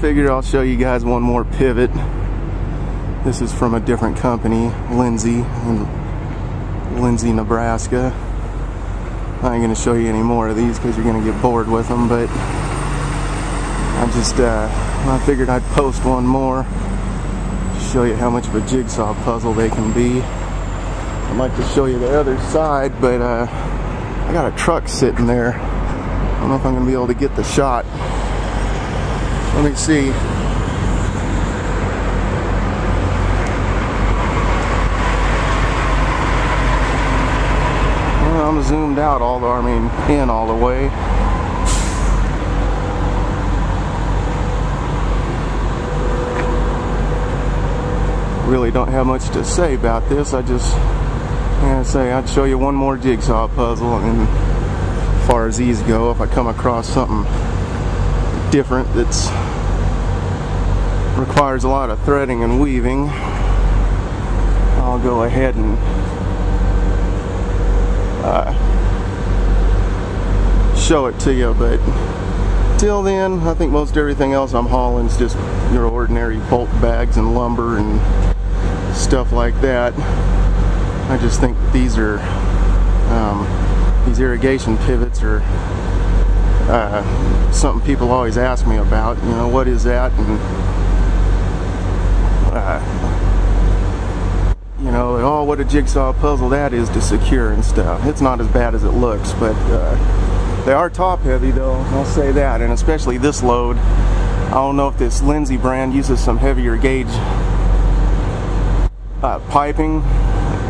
figure I'll show you guys one more pivot. This is from a different company, Lindsay, in Lindsay, Nebraska. I ain't gonna show you any more of these because you're gonna get bored with them, but I just, uh, I figured I'd post one more to show you how much of a jigsaw puzzle they can be. I'd like to show you the other side, but uh, I got a truck sitting there. I don't know if I'm to be able to get the shot. Let me see. Well, I'm zoomed out all the, I mean, in all the way. really don't have much to say about this. I just, yeah, say I'd show you one more jigsaw puzzle, and as far as these go, if I come across something different that's requires a lot of threading and weaving, I'll go ahead and uh, show it to you. But till then, I think most everything else I'm hauling is just your ordinary bolt bags and lumber and stuff like that. I just think these are um, these irrigation pivots are uh, something people always ask me about. You know, what is that? And uh, you know, oh, what a jigsaw puzzle that is to secure and stuff. It's not as bad as it looks, but uh, they are top heavy though. I'll say that, and especially this load. I don't know if this Lindsay brand uses some heavier gauge uh, piping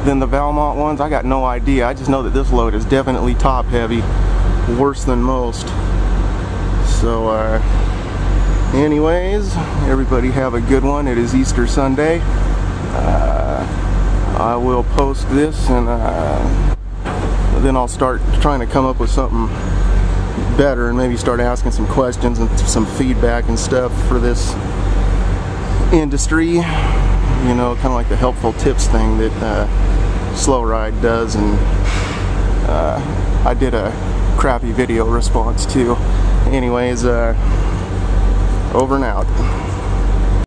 than the Valmont ones. I got no idea. I just know that this load is definitely top heavy, worse than most. So, uh, anyways, everybody have a good one. It is Easter Sunday. Uh, I will post this and uh, then I'll start trying to come up with something better and maybe start asking some questions and some feedback and stuff for this industry you know, kind of like the helpful tips thing that uh, Slow Ride does, and uh, I did a crappy video response too. Anyways, uh, over and out.